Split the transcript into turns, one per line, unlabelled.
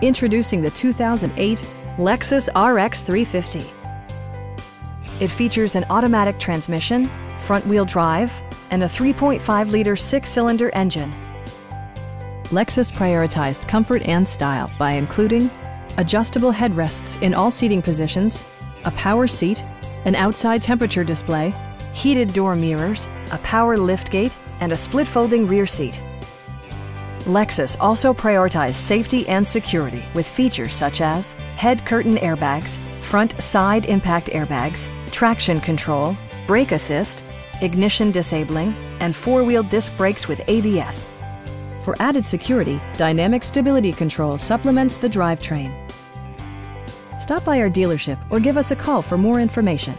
Introducing the 2008 Lexus RX 350. It features an automatic transmission, front-wheel drive, and a 3.5-liter six-cylinder engine. Lexus prioritized comfort and style by including adjustable headrests in all seating positions, a power seat, an outside temperature display, heated door mirrors, a power liftgate, and a split folding rear seat. Lexus also prioritized safety and security with features such as head curtain airbags, front side impact airbags, traction control, brake assist, ignition disabling, and four-wheel disc brakes with ABS. For added security, Dynamic Stability Control supplements the drivetrain. Stop by our dealership or give us a call for more information.